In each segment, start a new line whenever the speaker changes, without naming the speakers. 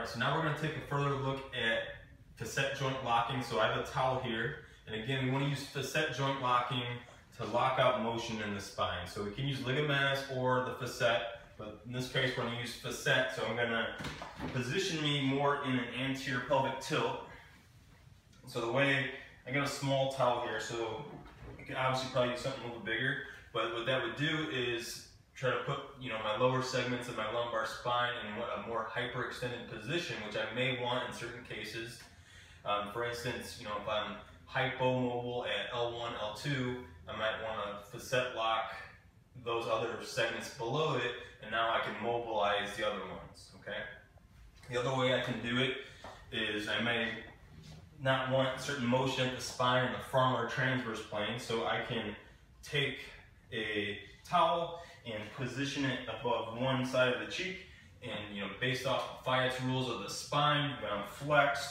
right, so now we're gonna take a further look at facet joint locking. So I have a towel here, and again, we wanna use facet joint locking to lock out motion in the spine. So we can use ligaments or the facet, but in this case, we're gonna use facet, so I'm gonna position me more in an anterior pelvic tilt. So the way, I got a small towel here, so you can obviously probably do something a little bigger, but what that would do is try to put you know my lower segments of my lumbar spine in a more hyperextended position, which I may want in certain cases. Um, for instance, you know if I'm hypomobile at L1, L2, I might want to facet lock those other segments below it, and now I can mobilize the other ones. Okay. The other way I can do it is I may not want certain motion at the spine in the frontal or transverse plane, so I can take a towel and position it above one side of the cheek. And you know, based off Fryette's rules of the spine, when I'm flexed,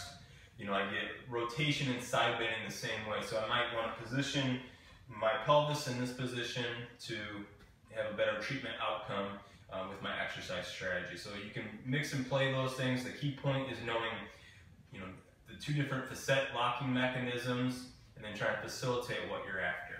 you know, I get rotation and side bending the same way. So I might want to position my pelvis in this position to have a better treatment outcome uh, with my exercise strategy. So you can mix and play those things. The key point is knowing, you know, the two different facet locking mechanisms and then trying to facilitate what you're after.